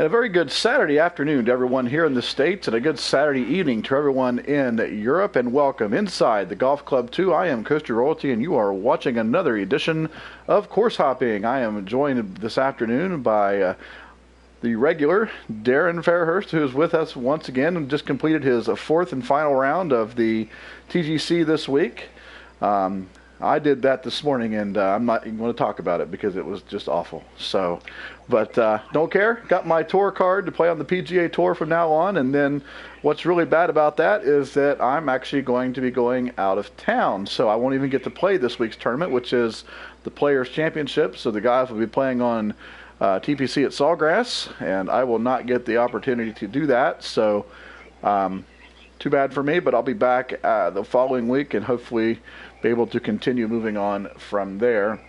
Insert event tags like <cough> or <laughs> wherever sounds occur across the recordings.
And a very good Saturday afternoon to everyone here in the States, and a good Saturday evening to everyone in Europe. And welcome inside the Golf Club 2. I am Coaster Royalty, and you are watching another edition of Course Hopping. I am joined this afternoon by uh, the regular Daren Fairhurst, who is with us once again and just completed his fourth and final round of the TGC this week. Um, I did that this morning, and uh, I'm not even going to talk about it because it was just awful. So, but uh, don't care. Got my tour card to play on the PGA Tour from now on. And then, what's really bad about that is that I'm actually going to be going out of town, so I won't even get to play this week's tournament, which is the Players Championship. So the guys will be playing on uh, TPC at Sawgrass, and I will not get the opportunity to do that. So. Um, too bad for me, but I'll be back uh, the following week and hopefully be able to continue moving on from there.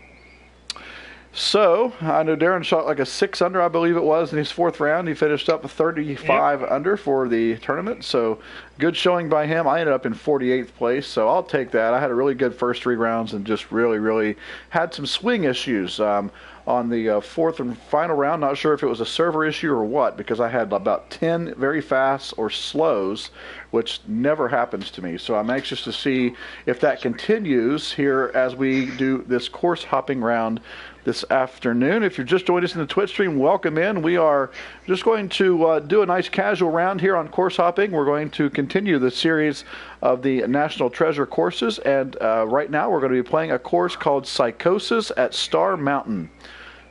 So I know Daren shot like a six under, I believe it was, in his fourth round. He finished up 35 yep. under for the tournament. So good showing by him. I ended up in 48th place, so I'll take that. I had a really good first three rounds and just really, really had some swing issues. Um, on the uh, fourth and final round. Not sure if it was a server issue or what, because I had about 10 very fast or slows, which never happens to me. So I'm anxious to see if that continues here as we do this course hopping round this afternoon. If you're just joining us in the Twitch stream, welcome in. We are just going to uh, do a nice casual round here on course hopping. We're going to continue the series of the National Treasure courses, and uh, right now we're going to be playing a course called Psychosis at Star Mountain.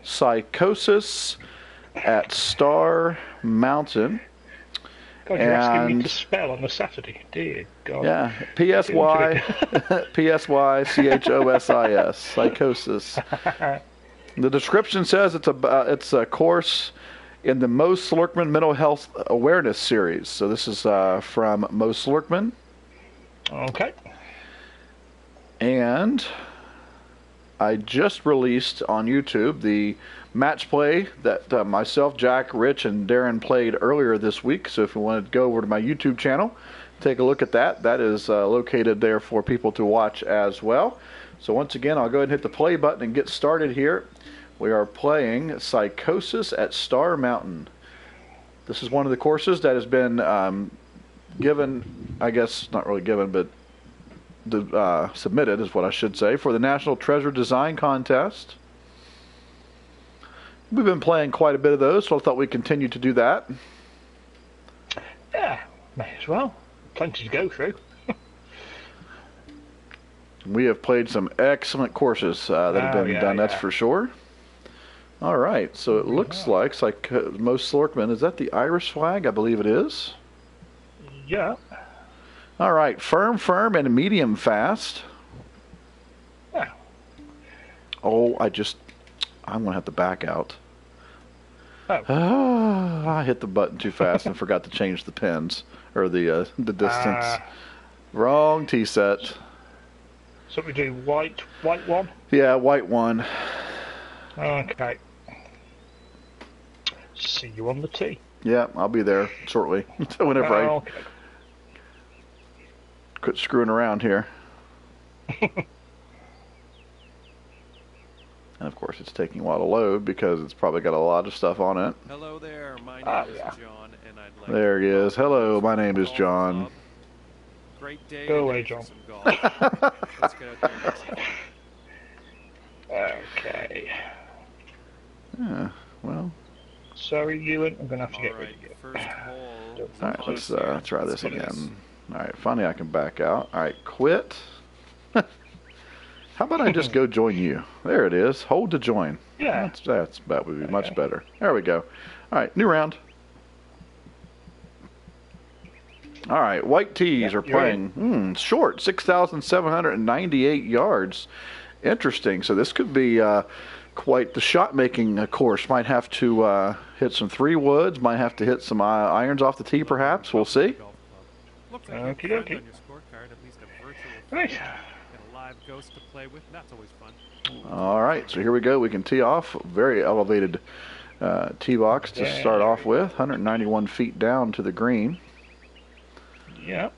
Psychosis at Star Mountain. God, you're and, asking me to spell on a Saturday, dear God. Yeah, P S Y <laughs> P S Y C H O S I S psychosis. The description says it's a uh, it's a course in the Mo Slurkman Mental Health Awareness Series. So this is uh, from Mo Slurkman. Okay. And I just released on YouTube the match play that uh, myself, Jack, Rich, and Daren played earlier this week. So if you want to go over to my YouTube channel, take a look at that. That is uh, located there for people to watch as well. So once again, I'll go ahead and hit the play button and get started here. We are playing Psychosis at Star Mountain. This is one of the courses that has been um, given, I guess, not really given, but uh, submitted, is what I should say, for the National Treasure Design Contest. We've been playing quite a bit of those, so I thought we'd continue to do that. Yeah, may as well. Plenty to go through. <laughs> we have played some excellent courses uh, that have oh, been yeah, done, yeah. that's for sure. All right, so it looks yeah. like, like uh, most Slorkman, is that the Irish flag? I believe it is. Yeah. All right, firm, firm, and medium fast. Yeah. Oh, I just, I'm gonna have to back out. Oh. Ah, <sighs> I hit the button too fast and forgot to change the pins or the uh, the distance. Uh, Wrong tee set. So we do white, white one. Yeah, white one. Okay. See you on the tee. Yeah, I'll be there shortly. So <laughs> whenever oh, I quit screwing around here. <laughs> and of course, it's taking a while to load because it's probably got a lot of stuff on it. Hello there, my ah, name is John, and I'd like there he is. Hello, my name is John. Great day. Go away, John. Let's get Okay. Yeah. Well. Sorry, Ewan. I'm gonna have to get right, rid of you. First. All right. Let's uh, try this again. All right, funny I can back out. All right, quit. <laughs> How about I just go <laughs> join you? There it is. Hold to join. Yeah. That's, that's that would be okay. much better. There we go. All right, new round. All right, white tees are playing mm, short, 6,798 yards. Interesting. So this could be uh, quite the shot making uh, course. Might have to uh, hit some three woods, might have to hit some uh, irons off the tee, perhaps. We'll see. Okay, you okay. on your scorecard, at least a virtual right. And ghost to play with. That's always fun. All right, so here we go. We can tee off. Very elevated uh, tee box to yeah. start off with. 191 feet down to the green. Yep.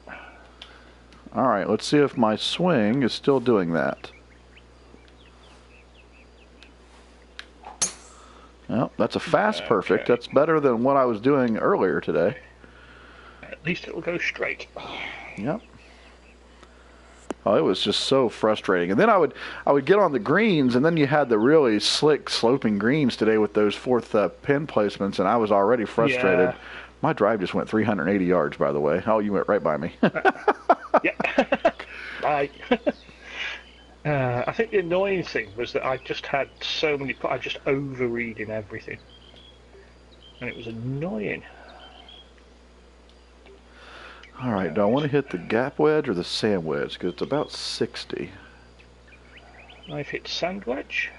All right, let's see if my swing is still doing that. Well, that's a fast Okay. perfect. That's better than what I was doing earlier today. At least it'll go straight. Yep. Oh, it was just so frustrating. And then I would I would get on the greens, and then you had the really slick sloping greens today with those fourth uh, pin placements, and I was already frustrated. Yeah. My drive just went 380 yards, by the way. Oh, you went right by me. <laughs> yeah. <laughs> right. <laughs> uh, I think the annoying thing was that I just had so many. I just overreading everything, and it was annoying. All right, do I want to hit the gap wedge or the sand wedge? Because it's about 60. I've hit sand wedge.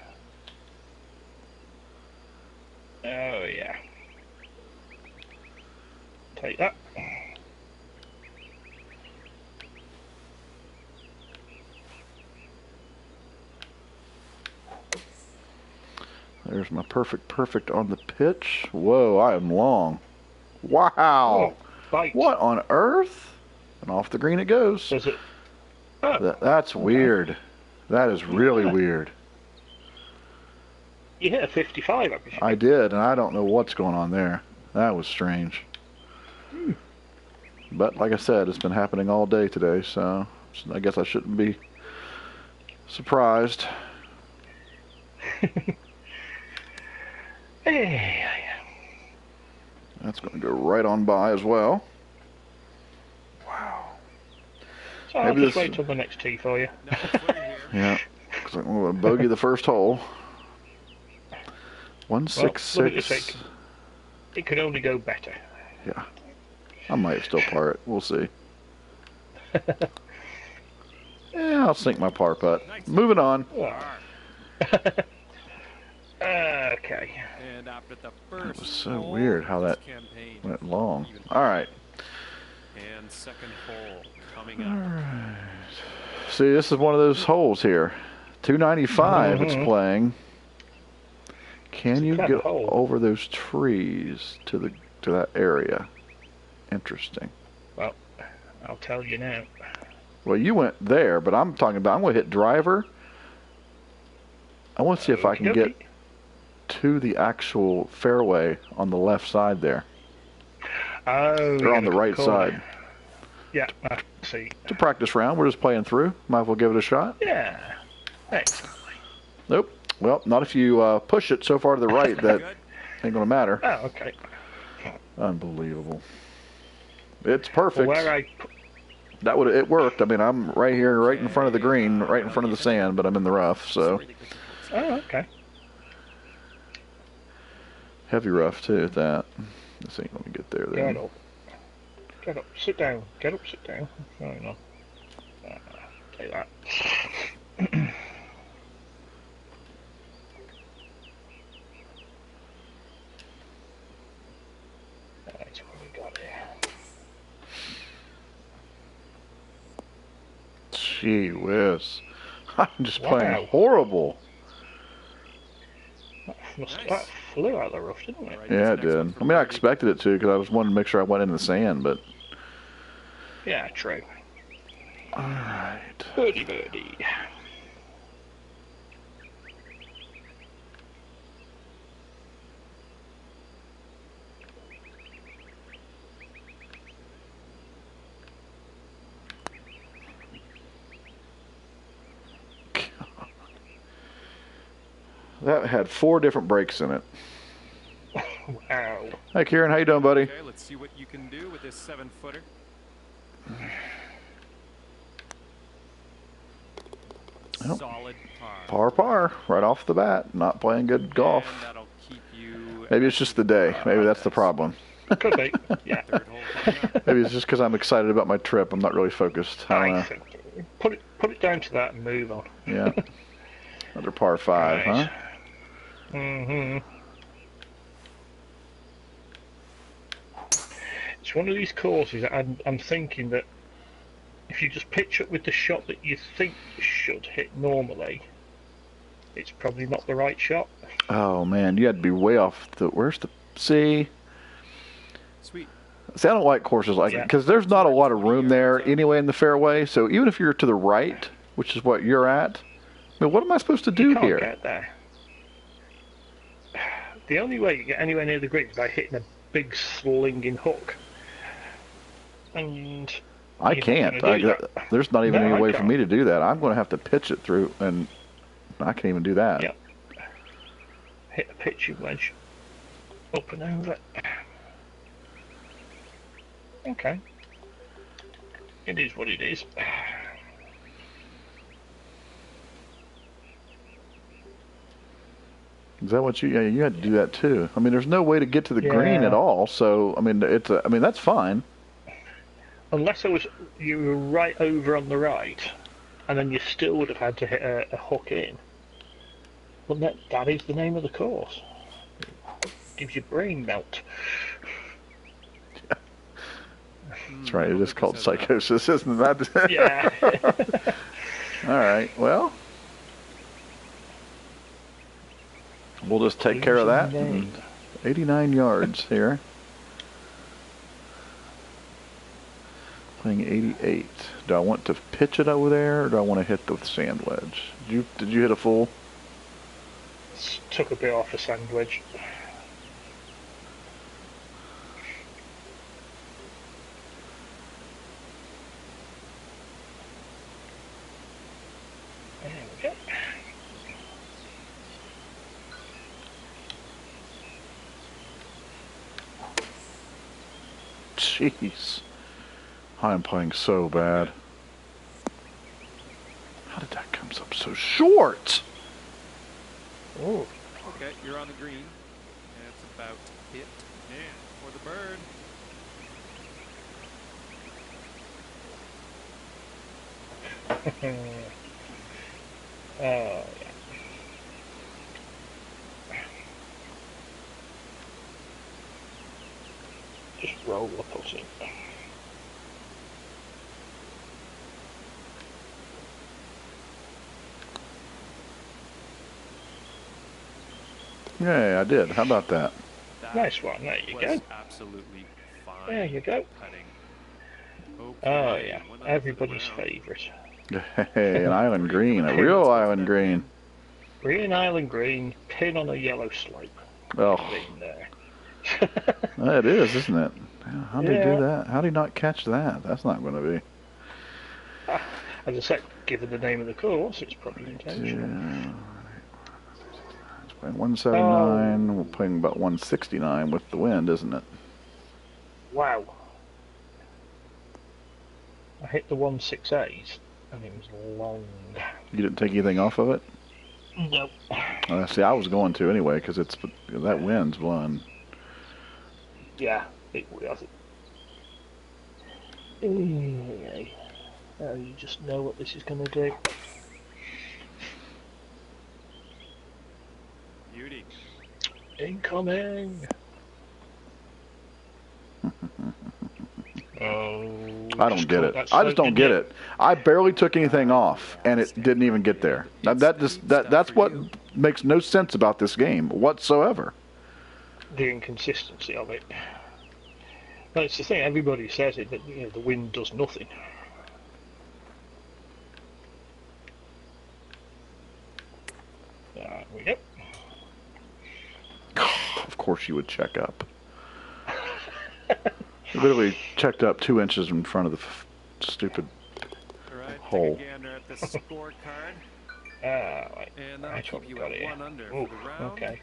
Oh yeah. Take that. There's my perfect perfect on the pitch. Whoa, I am long. Wow. Oh, What on earth? And off the green it goes. Does it? Ah. Oh, That, that's weird. That is really weird. you hit a 55, I presume. I did, and I don't know what's going on there. That was strange. Hmm. But like I said, it's been happening all day today, so I guess I shouldn't be surprised. Hey, <laughs> eh. That's going to go right on by as well. Wow. so I'll just this- wait till the next tee for you. No. <laughs> Yeah. Because I'm going to bogey the first hole. One six look six. It could only go better. Yeah, I might still par it. We'll see. <laughs> yeah, I'll sink my par putt. Moving on. <laughs> Okay. And after the first was so hole weird how that campaign, Went long. even All right. And second hole coming up. See, this is one of those holes here. 295 it's Mhm. playing. Can you get over those trees to the to that area? Interesting. Well, I'll tell you now. Well, you went there, but I'm talking about I'm going to hit driver. I want to see if I can get Okey-dokey. To the actual fairway on the left side there, Oh, or on the right corner. side. Yeah, I see. It's a practice round. We're just playing through. Might as well give it a shot. Yeah. Excellent. Nope. Well, not if you uh, push it so far to the right that <laughs> ain't going to matter. Oh, okay. Unbelievable. It's perfect. where I That would it worked. I mean, I'm right here, right in front of the green, right in front of the sand, but I'm in the rough, so oh, okay. Heavy rough too. At that. See. Let me get there. Get up. Get up. Sit down. Get up. Sit down. Oh, no. Uh, take that. Right, what we got here? Gee whiz. <laughs> I'm just Wow. playing horrible. Must, Nice. That flew out of the rough, didn't it? All right, Yeah, it did. I mean, I expected it to because I was wanting to make sure I went in the sand, but. Yeah, true. All right. Birdie, birdie. That had four different breaks in it. Wow. Hey, Kieran, how you doing, buddy? Okay, let's see what you can do with this seven footer. Yep. Solid par. Par par, right off the bat. Not playing good golf. And that'll keep you Maybe it's just the day. Maybe that's the problem. Could be. <laughs> Yeah. third hole coming up. Maybe it's just because I'm excited about my trip. I'm not really focused. I don't know. put it put it down to that and move on. Yeah. <laughs> Another par five, Right. huh? Hmm It's one of these courses that I'm, I'm thinking that if you just pitch up with the shot that you think should hit normally, it's probably not the right shot. Oh man, you had to be way off the. Where's the? See, Sweet. see, I don't like courses like it Yeah. because there's not a lot of room there anyway in the fairway. So even if you're to the right, which is what you're at, I mean, what am I supposed to do you can't here? The only way you get anywhere near the green is by hitting a big slinging hook. And I can't. I, there's not even No, any I way for can't. me to do that. I'm going to have to pitch it through, and I can't even do that. Yep. hit a pitching wedge up and over. Okay. It is what it is. Is that what you? Yeah, you had to do that too. I mean, there's no way to get to the green at all. So I mean, it's. A, I mean, that's fine. Unless it was you were right over on the right, and then you still would have had to hit a, a hook in. Well, that that is the name of the course. It Gives you brain melt. That's right. It is called psychosis, isn't that? <laughs> Yeah. all right. Well, we'll just take care of that. And 89 yards here. Playing 88. Do I want to pitch it over there, or do I want to hit the sand wedge? Did you did you hit a full? Took a bit off a sand wedge. There Jeez. I am playing so bad. How did that come up so short? Oh. Okay, you're on the green. And it's about to hit. And for the bird. <laughs> Oh, yeah. Just roll the pussy. Yeah, I did. How about that? That Nice one, there you go. absolutely fine. There you go. Putting. Oh yeah, one under for the everybody's favourite. Hey, an island green, a real <laughs> island green. Green Island Green, pin on a yellow slope. Oh, Green there. it is, isn't it? How do you Yeah. do that? How do you not catch that? That's not going to be. As I said, given the name of the course, it's probably intentional. Yeah. It's playing 179. We're playing about 169 with the wind, isn't it? Wow. I hit the 168 and it was long. You didn't take anything off of it? Nope. Uh, see, I was going to anyway because it's that wind's blowing. Yeah, it was. Oh, you just know what this is going to do. Beauty. Incoming! <laughs> oh, I don't get it. I just don't get it. I barely took anything off, and it didn't even get there. That, that just that that's what makes no sense about this game whatsoever. The inconsistency of it. But it's the thing, everybody says it, that you know, the wind does nothing. There we go. <sighs> Of course, you would check up. <laughs> Literally checked up two inches in front of the f- stupid. All right, Hole. take a gander at the <laughs> scorecard. Ah, right. And that'll keep you at one under Ooh, for the round. okay.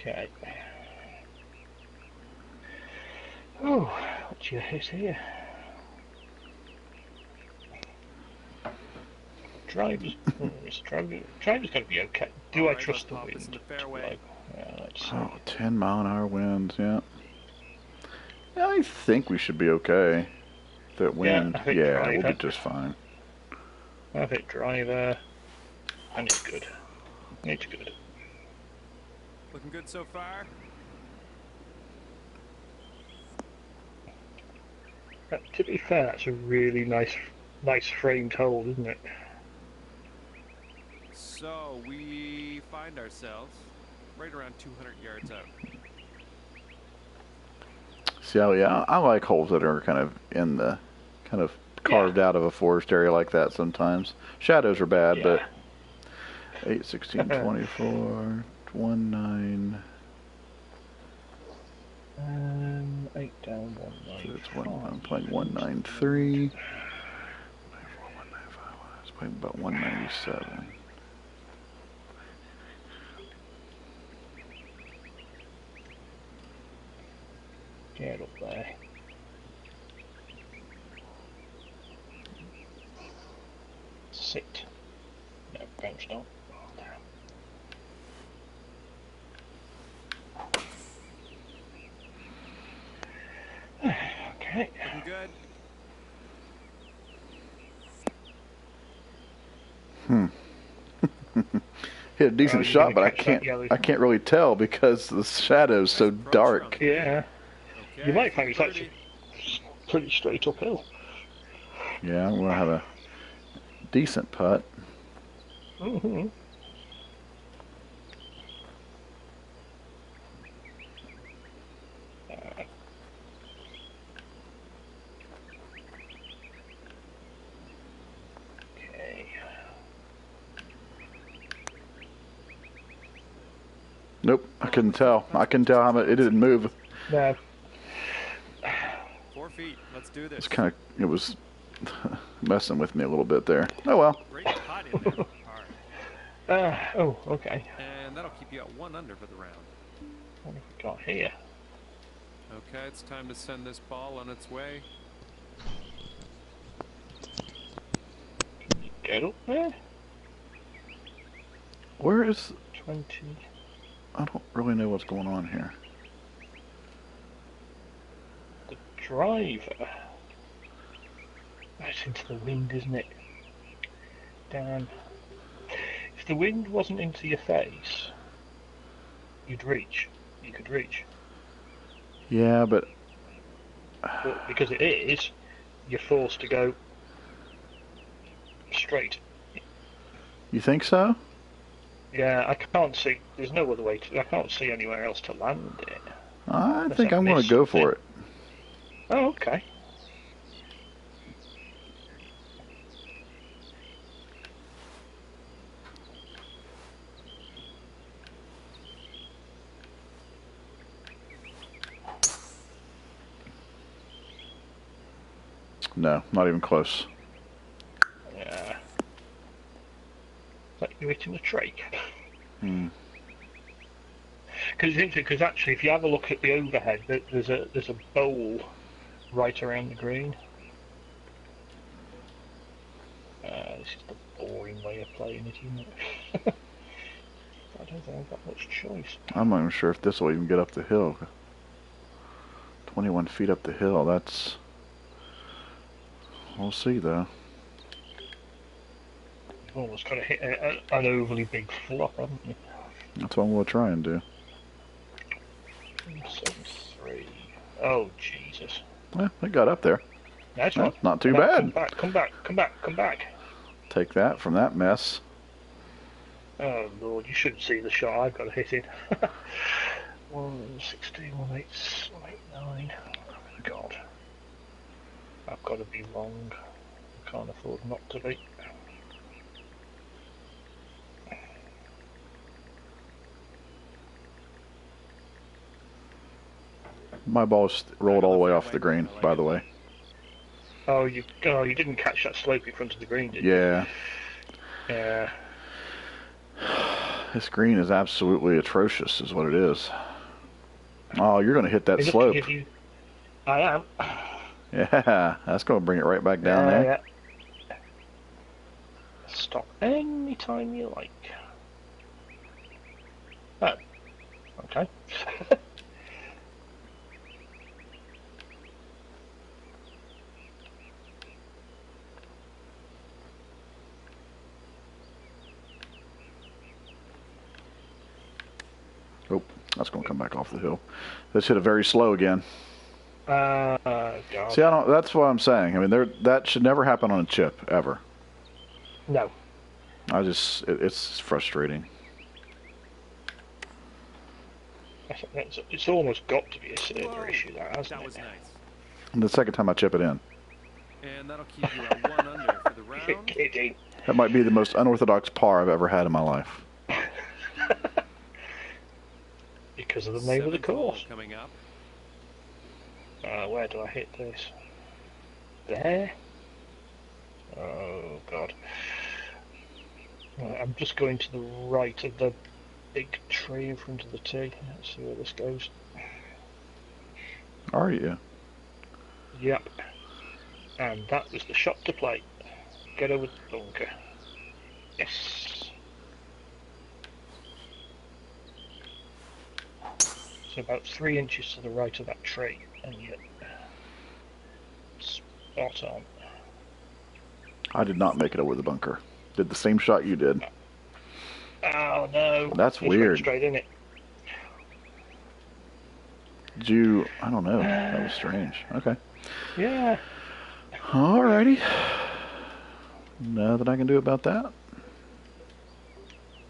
Okay. Oh, what's your hit here? Driver, <laughs> mm, driver's going to be okay. Do I Alright, trust the let's pop this wind? in the fairway. Yeah, let's. Oh, 10 mile an hour winds. Yeah. Yeah, I think we should be okay. That wind. I think Yeah, drive we'll be just fine. Have it driver, and it's good. It's good. Looking good so far. Uh, to be fair, that's a really nice, nice framed hole, isn't it? So we find ourselves right around 200 yards out. See, I, yeah, I like holes that are kind of in the, kind of carved out of a forest area like that sometimes. Shadows are bad, but Yeah. 8, 16, <laughs> 24, 1, 9. Um, eight down, one So nine. it's one, I'm playing 193. I was playing about 197. Get up there. Sit. No, bounce not. Okay. Looking good. <laughs> Hit a decent Oh, shot, but I can't. I can't really tell because the shadow's so dark. Yeah, Okay. You might find it's 30. actually pretty straight uphill. Yeah, we'll have a decent putt. Mm-hmm. Nope, I couldn't tell. I couldn't tell how much it didn't move. Now, Four feet. Let's do this. It's kind of it was <laughs> messing with me a little bit there. Oh well. Great pot in there. All right. <laughs> uh, oh, okay. And that'll keep you at one under for the round. What have we got here? Okay, it's time to send this ball on its way. Get up there. Where is? 20. I don't really know what's going on here. The driver. That's into the wind, isn't it? Damn. If the wind wasn't into your face, you'd reach. You could reach. Yeah, but But because it is, you're forced to go straight. you think so? Yeah, I can't see. There's no other way to. I can't see anywhere else to land it. I Unless think I I'm going to go for it. Oh, okay. No, not even close. Yeah. Like you're hitting a trach. Hmm. Because actually, if you have a look at the overhead, there's a there's a bowl right around the green. Uh, this is the boring way of playing it, isn't it? <laughs> I don't think I've got much choice. I'm not even sure if this will even get up the hill. 21 feet up the hill. That's. We'll see though. Almost got to hit a, a, an overly big flop, haven't you? That's what to try and do. Seven three. Oh Jesus! Well, it got up there. Yeah, one. not too Come bad. Come back! Come back! Come back! Come back! Take that from that mess. Oh lord, you shouldn't see the shot I've got to hit in. <laughs> 116, 189. 189. Oh, God. I've got to be wrong. I can't afford not to be. My ball's rolled all the way off the green, by the way. Oh, you oh, you didn't catch that slope in front of the green, did you? Yeah, Yeah. this green is absolutely atrocious, is what it is. Oh, you're going to hit that slope. you- I am. Yeah, that's going to bring it right back down Yeah, there. yeah. Stop any time you like. Oh. Okay. <laughs> Oh, that's going to come back off the hill. Let's hit it very slow again. Uh, God. See, I don't. That's what I'm saying. I mean, there that should never happen on a chip ever. No. I just, it, it's frustrating. I think that's, it's almost got to be a server issue, that hasn't That it? nice. And the second time I chip it in. And that'll keep you at one under for the <laughs> round. kidding. That might be the most unorthodox par I've ever had in my life. Because of the name of the course. Coming up. Uh, where do I hit this? There? Oh, God. Right, I'm just going to the right of the big tree in front of the tee. Let's see where this goes. Are you? Yep. And that was the shot to play. Get over the bunker. Yes. About three inches to the right of that tree, and yet spot on. I did not make it over the bunker. Did the same shot you did. Oh no! That's Just weird. Straight in it. Did you? I don't know. That was strange. Okay. Yeah. Alrighty. Nothing I can do about that.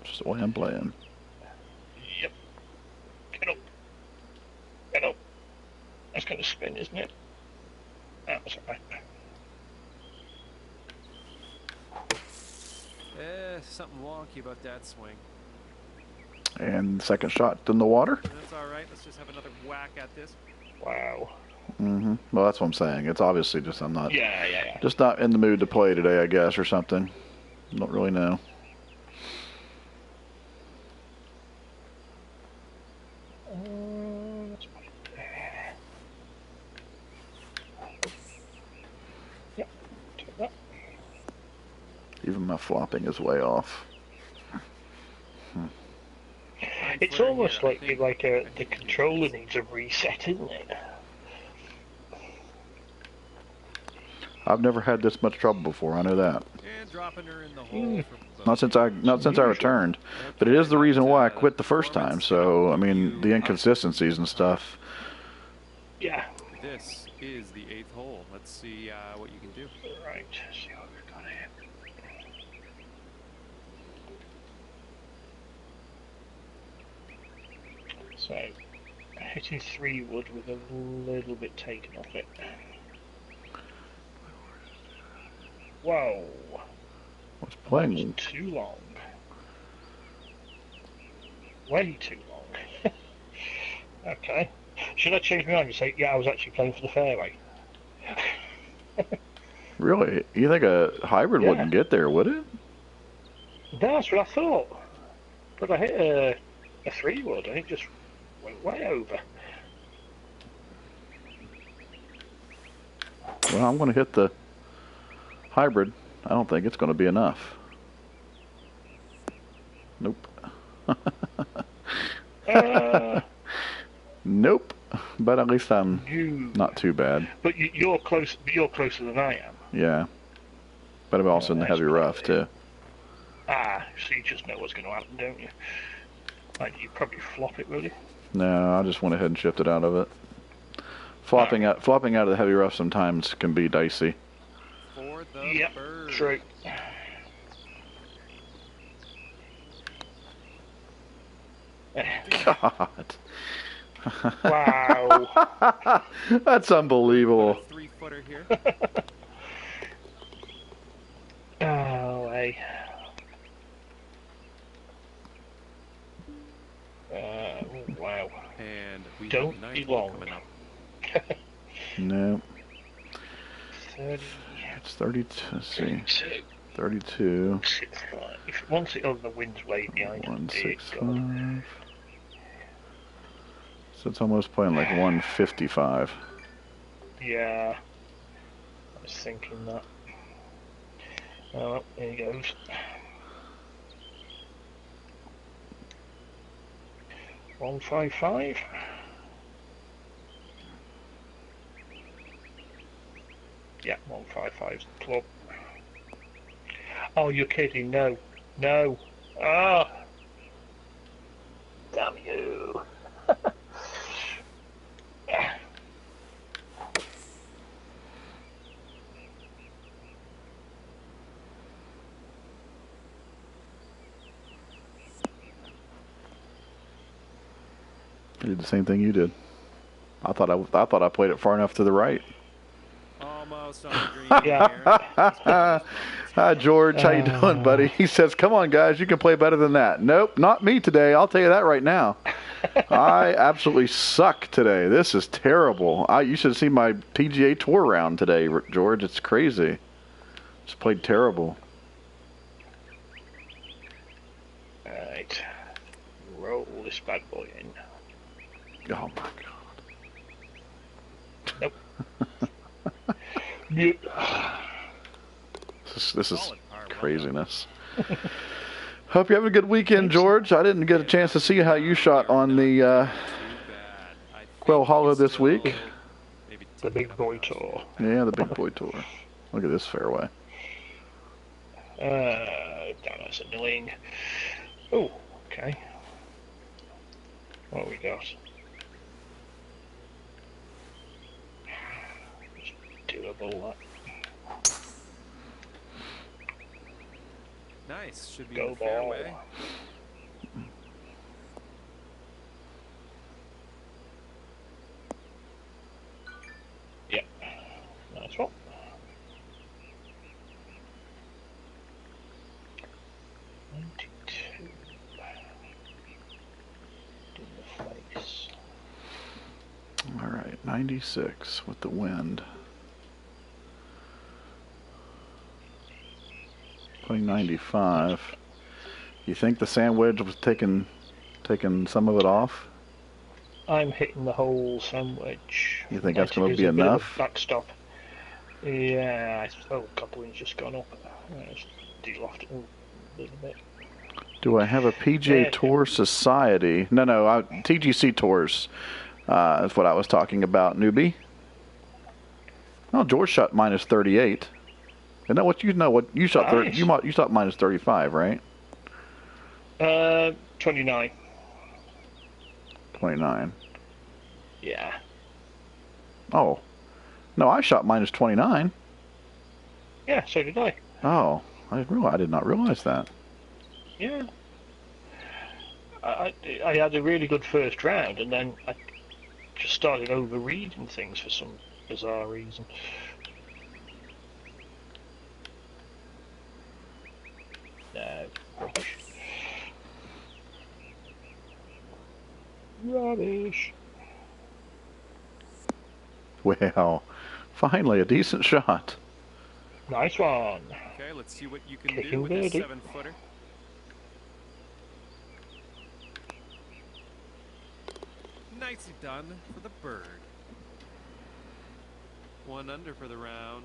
Just the way I'm playing. Yep. Get up. Get up. That's going to spin, isn't it? That's alright. Eh, something wonky about that swing. And second shot in the water. That's all right. Let's just have another whack at this. Wow. Mm-hmm. Well, that's what I'm saying. It's obviously just I'm not Yeah, yeah, yeah. just not in the mood to play today, I guess, or something. Don't really know. Uh, let's put it there. Yep. Take that. Even my flopping is way off. Fine It's almost here, like think. like I a, think the controller needs a reset, isn't it? I've never had this much trouble before. I know that. And dropping her in the Hmm. hole. for Not since I not since I returned. But it is the reason why I quit the first time. So I mean the inconsistencies and stuff. Yeah. This is the eighth hole. Let's see uh, what you can do. Right. See what we've got here. So, hitting three wood with a little bit taken off it. Whoa, was playing. too long. Way too long. <laughs> okay. Should I change my mind and say, yeah, I was actually playing for the fairway? <laughs> Really? You think a hybrid Yeah. wouldn't get there, would it? That's what I thought. But I hit a, a three wood it just went way over. Well, I'm going to hit the hybrid. I don't think it's going to be enough. Nope. Uh, <laughs> Nope. But at least I'm you, not too bad. but you, you're close. You're closer than I am. Yeah. But I'm also in the heavy rough too. Ah, so you just know what's going to happen, don't you? Like you probably flop it, will you? No, I just went ahead and shifted out of it. Flopping out, flopping out of the heavy rough sometimes can be dicey. For the Yep, bird. True. God, Wow. <laughs> that's unbelievable. Three footer here. <laughs> oh, hey. We Don't have ninth be long. coming up. <laughs> No, 30, it's 32. Let's see, 32, 32. six, five. If once it on the wind's way behind One it, six dear God. five. So it's almost playing like 155. Yeah. I was thinking that. Oh, well, here he goes. One five five. Yeah, one five five's the club. Oh, you're kidding? No, no. Ah, damn you! did the same thing you did. I thought I, I thought I played it far enough to the right. Almost on the green. there. <laughs> Hi George, how you doing, buddy? He says, "Come on, guys, you can play better than that." Nope, not me today. I'll tell you that right now. <laughs> I absolutely suck today. This is terrible. I you should see my PGA Tour round today, George. It's crazy. Just played terrible. Alright. Roll this bad boy in. Oh my god. Nope. <laughs> Mute. This is, this is Solid par, well done. craziness. <laughs> Hope you have a good weekend, George. I didn't get a chance to see how you shot on the. Uh, Too bad. I think Quail Hollow this week. maybe The big boy tour. yeah, the big boy tour. Look at this fairway. Uh, damn, that's annoying. Oh, okay. What we got? Just doable that. Nice. Should be Go in the fairway. ball. Yep. Nice one. Ninety-two. In the face. All right, 96 with the wind. Putting 95. You think the sand wedge was taking taking some of it off? I'm hitting the whole sand wedge. You think that's gonna be a a enough? Backstop. Yeah, I- oh, coupling's just gone up. A little bit. Do I have a PJ Yeah. Tour Society? No, no, I, TGC Tours. Uh, is what I was talking about, newbie. Oh, George shot minus 38. Isn't that what you know? What you shot? Thir- Nice. you mo- you shot minus 35, right? Uh, 29. 29. Yeah. Oh, no, I shot minus 29. Yeah, so did I. Oh, I didn't realize. I did not realize that. Yeah. I, I, I had a really good first round, and then I just started overreading things for some bizarre reason. Rubbish. Rubbish. Well, finally a decent shot. Nice one. Okay, let's see what you can Kicking do with this seven footer. Nicely done for the bird. One under for the round.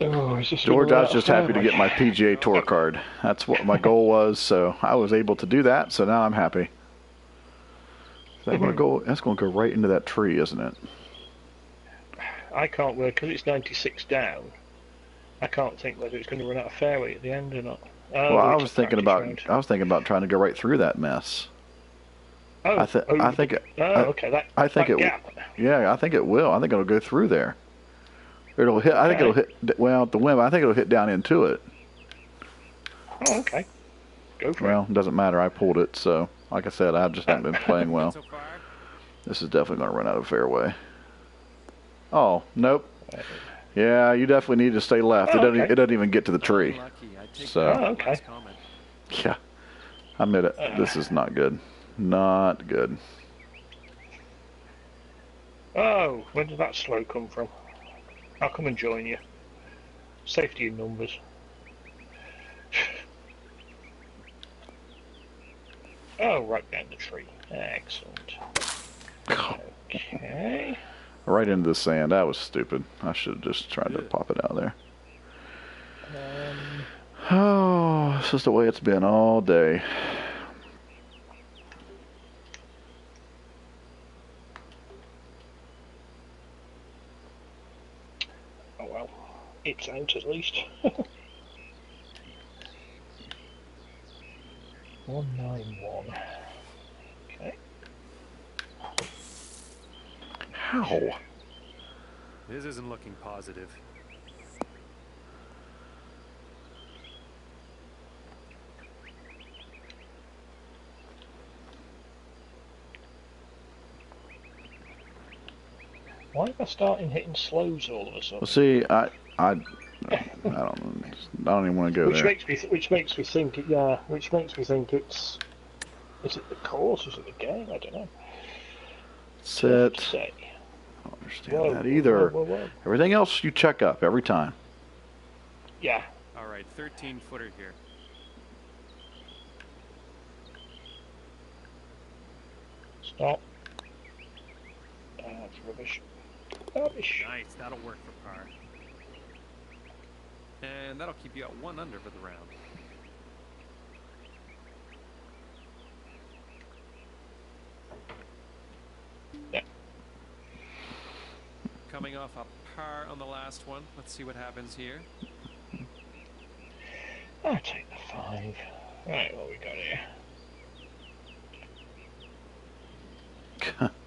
Oh, is George, I was just happy to get my PGA Tour card. That's what my goal was, so I was able to do that. So now I'm happy. That's gonna go. That's gonna go right into that tree, isn't it? I can't work because it's 96 down. I can't think whether it's going to run out of fairway at the end or not. Oh, Well, I was thinking about. round. I was thinking about trying to go right through that mess. Oh, I, th- oh, I think. It, Oh, okay. That. I think that it- Gap. Yeah, I think it will. I think it'll go through there. It'll hit. I think it'll hit. Well, the wind. I think it'll hit down into it. Oh, okay. Go for Well, it doesn't matter. I pulled it, so like I said, I just haven't been playing well. <laughs> So This is definitely going to run out of fairway. Oh, nope. Yeah, you definitely need to stay left. it Oh, doesn't. okay. It doesn't even get to the tree. Lucky. I take So- Oh, okay. Yeah, I admit it. This uh. is not good. Not good. Oh, where did that slow come from? I'll come and join you. Safety in numbers. Oh, right down the tree. Excellent. Okay. Right into the sand. That was stupid. I should have just tried to pop it out there. Um, Oh, this is the way it's been all day. at least. <laughs> one nine one. Okay. How? This isn't looking positive. Why am I starting hitting slows all of a sudden? Well, see, I, I, I don't, I don't even want to go which there. makes me, which makes me think, it, yeah, which makes me think it's, is it the course, is it the game? I don't know. Sit. Say. I don't understand Whoa, that either. whoa, whoa, whoa. Everything else you check up every time. Yeah. All right, 13 footer here. Stop. That's rubbish. Rubbish. Nice, that'll work for par. And that'll keep you at one under for the round. Yeah. Coming off a par on the last one. Let's see what happens here. I'll take the five. Right, what we got here? <laughs>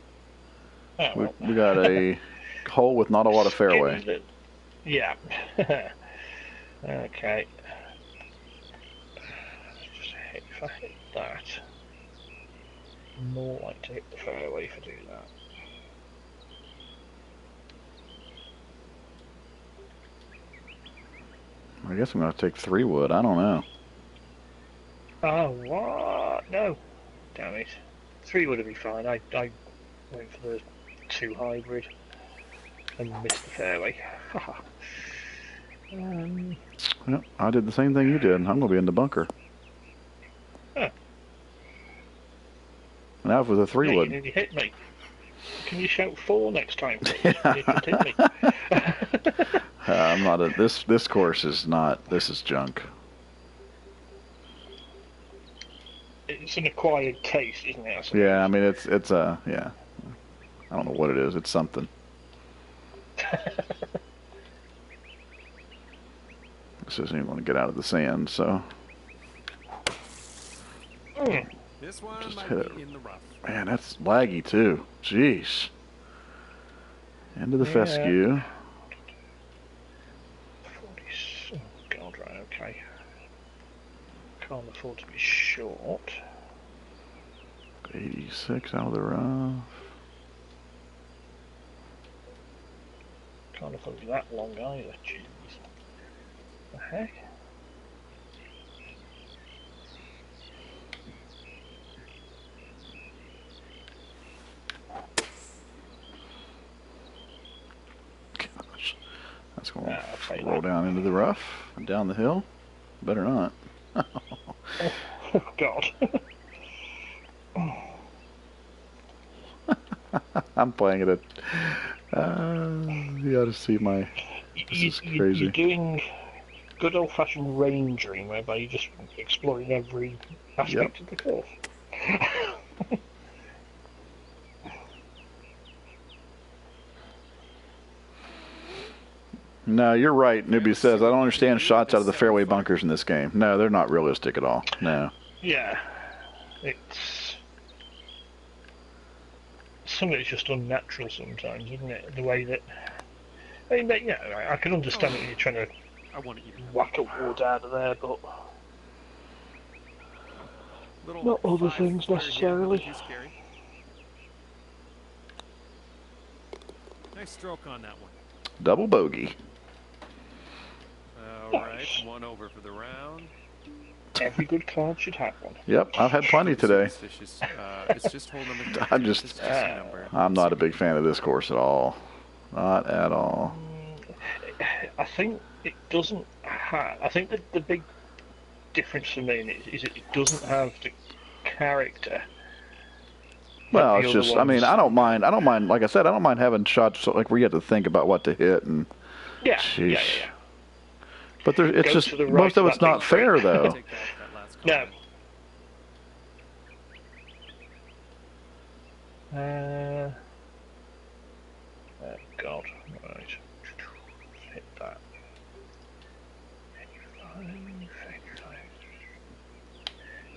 Oh, We, we got a <laughs> hole with not a lot of fairway. Yeah. <laughs> okay. Just hit, if I hit that, more like to hit the fairway if I do that. I guess I'm going to take three wood. I don't know. Oh, what? No. Damn it. Three would have been fine. I, I went for the two hybrid and missed the fairway. <laughs> um, Yep, I did the same thing you did. I'm going to be in the bunker. Huh. Now with a three yeah, you wood. nearly hit me. Can you shout four next time? Yeah. <laughs> You just hit me. <laughs> Uh, I'm not a, this this course is not this is junk. it's an acquired taste, isn't it? I? Yeah, I mean it's it's a yeah. I don't know what it is. It's something. <laughs> This isn't even going to get out of the sand, so. This one Just might hit be it. in the rough. man, that's laggy too. Jeez. Into the Yeah. fescue. 40, oh god, right, okay. Can't afford to be short. 86 out of the rough. Can't afford to be that long either, jeez. The heck? Gosh, that's going Ah, to roll down into the rough and down the hill. Better not. Oh <laughs> god. <laughs> I'm playing it at. Uh, you ought to see my. This you, is you- crazy. You're doing good old fashioned rangering whereby you're just exploring every aspect of the course. <laughs> No, you're right. Newbie says I don't understand shots out of the fairway bunkers in this game. No, they're not realistic at all. No. Yeah. It's. Some of it's just unnatural sometimes, isn't it? The way that. I mean, yeah, I- I can understand that you're trying to I want to even have whack a wood out of there, but. little Not other five things necessarily. too. Nice stroke on that one. Double bogey. All right, one over for the round. Every good card should have one. Yep, I've had plenty today. Superstitious, Uh, it's just hole <laughs> number. I'm just- just a. I'm not a big fan of this course at all. Not at all. I think it doesn't have. I think that the big difference for me is, it is it doesn't have the character. Well, the it's other just. I mean, I don't mind. I don't mind. Like I said, I don't mind having shots so, like where you have to think about what to hit, and Yeah, yeah, Sheesh. yeah, yeah. but there, it's Go just the right most of of it's not fair tree. though. <laughs> Take that, that No. comment. Uh, oh God, right. Hit that. Eighty-five, eighty-five.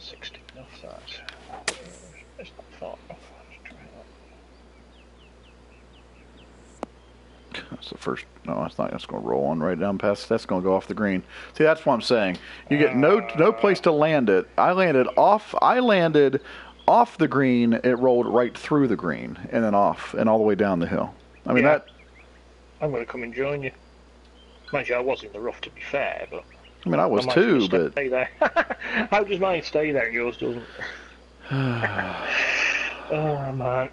Sixty off that. It's not far off. Let's try that. That's the first. No, that's not. That's going to roll on right down past. That's going to go off the green. See, that's what I'm saying. You get no no place to land it. I landed off. I landed off the green. It rolled right through the green and then off and all the way down the hill. I mean Yeah. that. I'm going to come and join you. Mind you, I was in the rough to be fair, but I mean I was might too, but <laughs> stay there. How does mine stay there and yours doesn't? <sighs> <sighs> oh man.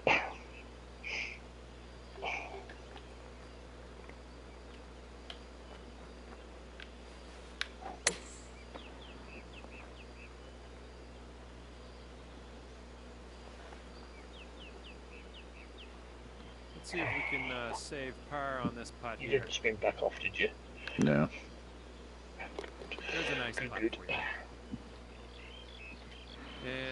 Let's see if we can uh, save par on this putt You here. didn't spin back off, did you? no. There's a nice Good, putt good. for you.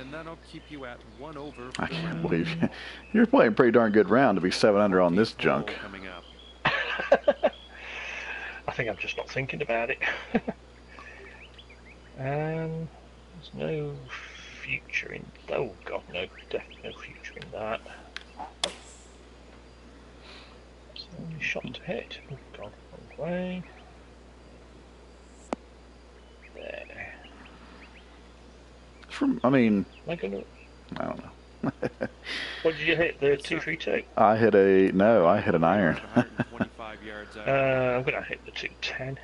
And that'll keep you at one over. For I can't round. believe you. <laughs> You're playing a pretty darn good round to be seven under on this junk. Coming up. <laughs> I think I'm just not thinking about it. <laughs> um, there's no future in. Oh God, no, definitely no future in that. It's the only shot to hit. Oh God, wrong way. There. From I mean Am I gonna? I don't know. <laughs> What did you hit? The It's two not- three two. I hit a no. I hit an iron. <laughs> yards. Uh, I'm gonna hit the two ten.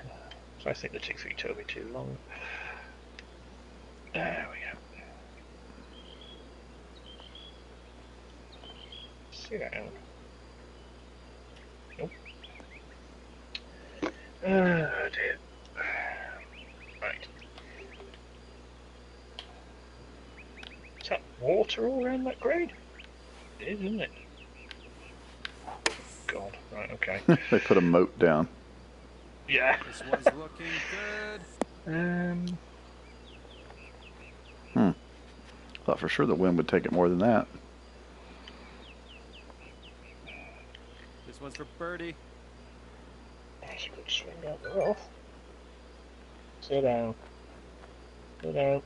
So I think the two three two will be too long. There we go. Sit down. Nope. Oh dear. Right. Is that water all around that grade? It is, isn't it? God. Right. Okay. <laughs> they put a moat down. yeah. This one's looking good. Um. Thought for sure the wind would take it more than that. This one's for birdie. That's a good swing out. Sit down. Sit down.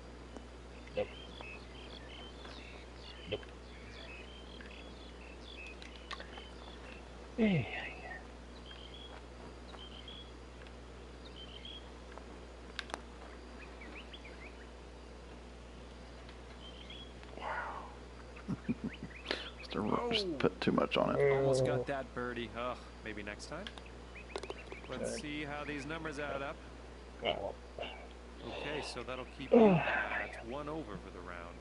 Nope. Nope. Yeah. Just, a just Oh. put too much on it. Almost Oh. got that birdie. Oh, maybe next time. Let's Okay. see how these numbers add up. Well, Okay, so that'll keep you at one over for the round.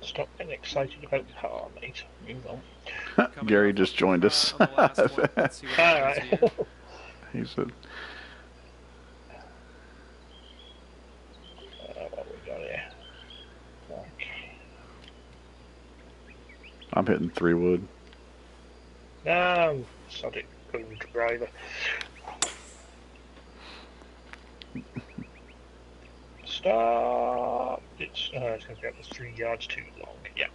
stop getting excited about the car, mate. Move on. Gary just joined uh, us. on the last one. Let's see what <laughs> All here. <laughs> he said, Uh, what we got here? Okay. "I'm hitting three wood." Um, sod it, good driver. Stop. It's, uh, it's going to be up to three yards too long. Yeah.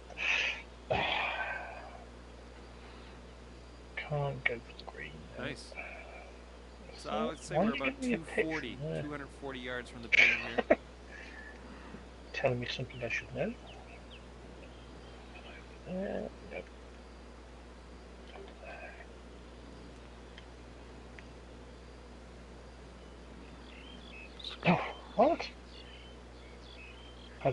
Can't go for the green. though. Nice. So I would say Why we're about give me a picture 240, 240 yards from the pin here. <laughs> Telling me something I should know. Oh, what? Ah.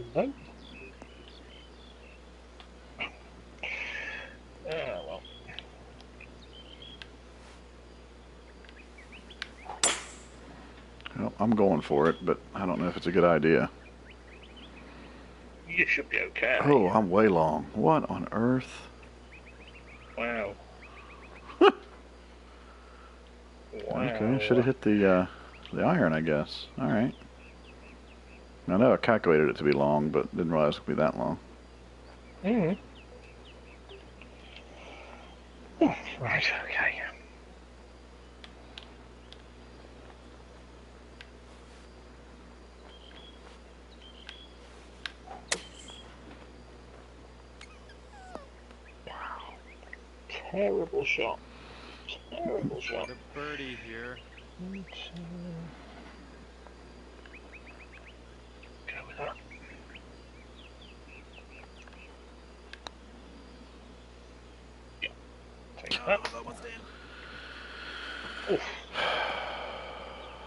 Well, I'm going for it, but I don't know if it's a good idea. You should be okay. Oh, I'm way long. What on earth? Wow. wow. <laughs> Okay, should have hit the uh, the iron, I guess. All right. I know I calculated it to be long, but didn't realize it would be that long. Mm. Oh, right, okay. Wow. Terrible shot. Terrible shot. The birdie here. One, two. Go with that. Yeah. Take that. Oof.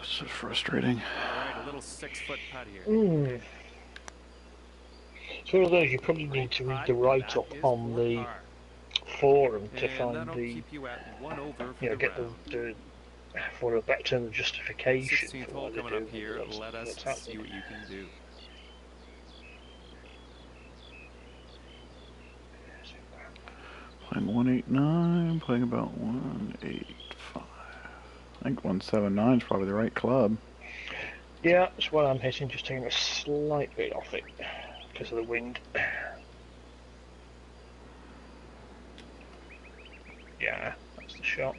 It's so frustrating. All right, a little six-foot putt here. Mm. It's one of those you probably need to read the write up on the forum to and find the, keep you at one over for you know, the get the, round. the for a better term, the justification 16th for hole what they're coming up here. with Let us what's see happening. what you can do. Playing 189, playing about 185. I think 179 is probably the right club. Yeah, that's what I'm hitting, just taking a slight bit off it because of the wind. Yeah, that's the shot.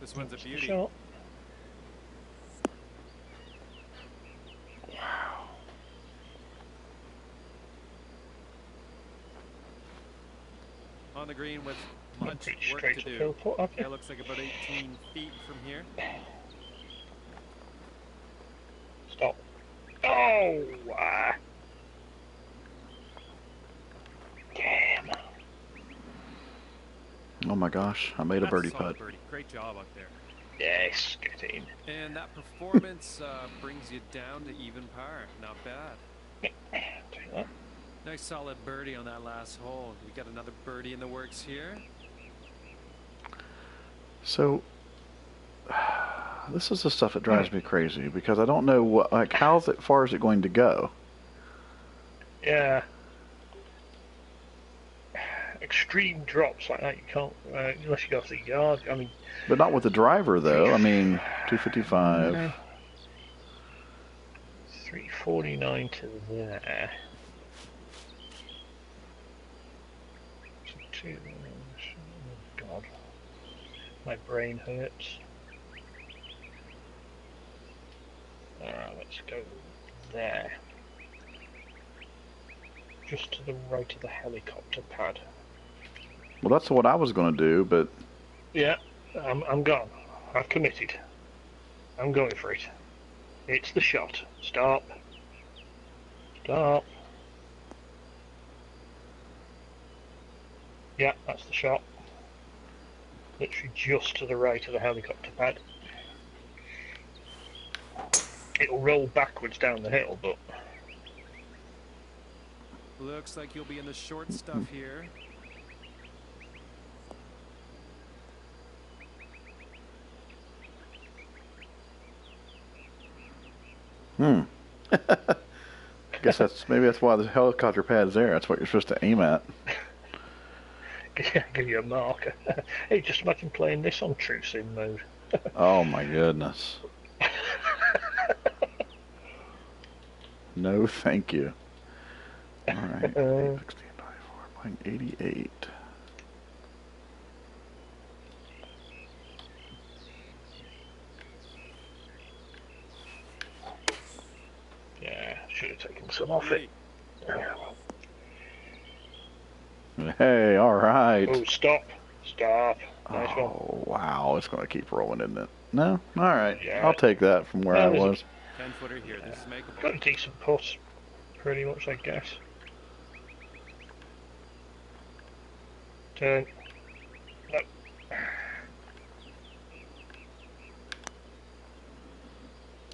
This one's a beauty. shot. On the green with much work to do. putt, have you? It looks like about 18 feet from here. Stop. Oh! ah. Damn. Oh my gosh, I made a birdie solid putt. birdie. Great job up there. Yes, get in. And that performance uh, brings you down to even par. Not bad. <laughs> Nice solid birdie on that last hole. We got another birdie in the works here. So, <sighs> this is the stuff that drives me crazy because I don't know what, like, how far is it going to go? Yeah. Extreme drops like that, you can't, uh, unless you go off the yard. I mean, But not with the driver, though. I mean, 255. Yeah. 349 to there. So two, oh God. My brain hurts. Alright, let's go there. Just to the right of the helicopter pad. Well, that's what I was going to do, but Yeah, I'm, I'm gone. I've committed. I'm going for it. It's the shot. Stop. Stop. Yeah, that's the shot. Literally just to the right of the helicopter pad. It'll roll backwards down the hill, but Looks like you'll be in the short stuff here. Hmm. <laughs> Guess that's maybe that's why the helicopter pad's there. That's what you're supposed to aim at. <laughs> yeah, give you a marker. <laughs> hey, just imagine playing this on true sim mode. Oh my goodness. No, thank you. All right. Uh, 16 by 4, playing 88. yeah, should have taken off it. Hey, all right. Oh, stop. Stop. Nice oh, one. Oh, wow. It's going to keep rolling, isn't it? No? All right. Yeah. I'll take that from where No, I there's a- was. 10 footer here. This is makeable. Got a decent putt, pretty much, I guess. Turn. No.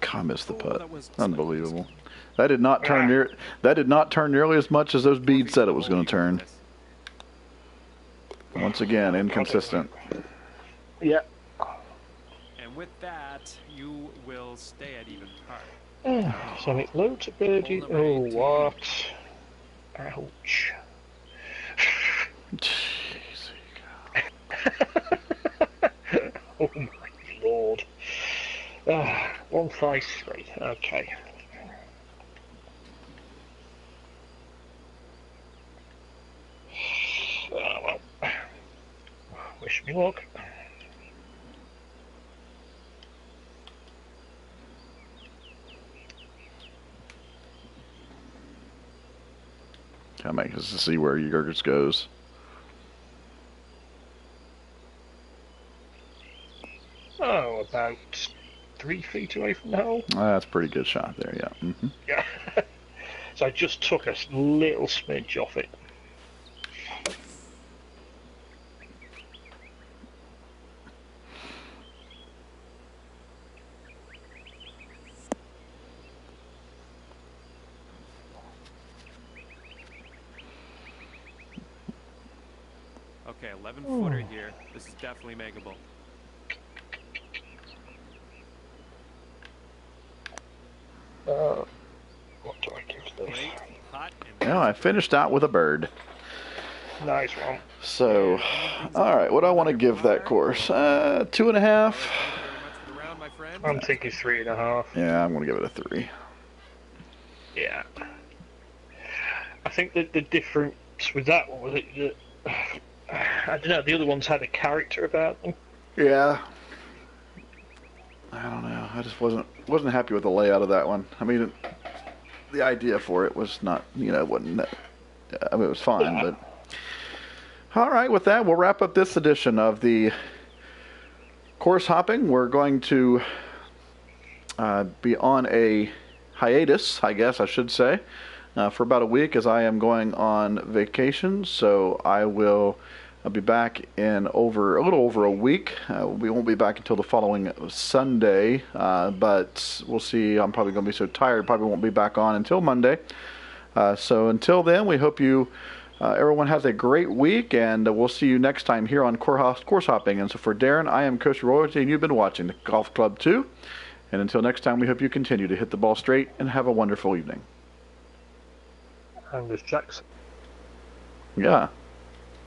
God, I missed the Oh, putt. Unbelievable. That did not turn near. That did not turn nearly as much as those beads said it was going to turn. Once again, inconsistent. Yeah. And with that, you will stay at even par. <sighs> so it loads of birdie. Oh, what? Ouch. <sighs> <laughs> Jeez. Oh my lord. Ah, one five three. Okay. Ah, well. Wish me luck. Kind of makes us to see where yours goes. three feet away from the hole. Oh, that's a pretty good shot there, yeah. Mm-hmm. Yeah. <laughs> so I just took a little smidge off it. Okay, 11 footer here. This is definitely makeable. Uh, what do I give this? Great, hot, and Now I finished out with a bird. Nice one. So, all right, what do I want to give that course? Uh, two and a half. thank you very much for the round, my friend. I'm thinking three and a half. Yeah, I'm going to give it a three. Yeah. I think that the difference with that one was it that I don't know. The other ones had a character about them. Yeah. I don't know. I just wasn't wasn't happy with the layout of that one. I mean, the idea for it was not, you know, wasn't. that- I mean, it was fine, but. All right, with that, we'll wrap up this edition of the course hopping. We're going to uh, be on a hiatus, I guess I should say, uh, for about a week as I am going on vacation. So I will. I'll be back in over a little over a week. Uh, we won't be back until the following Sunday, uh, but we'll see. I'm probably going to be so tired, probably won't be back on until Monday. Uh, so until then, we hope you, uh, everyone has a great week, and we'll see you next time here on Course Course Hopping. And so for Daren, I am Coaster Royalty, and you've been watching the Golf Club 2. And until next time, we hope you continue to hit the ball straight and have a wonderful evening. And there's Jackson. Yeah.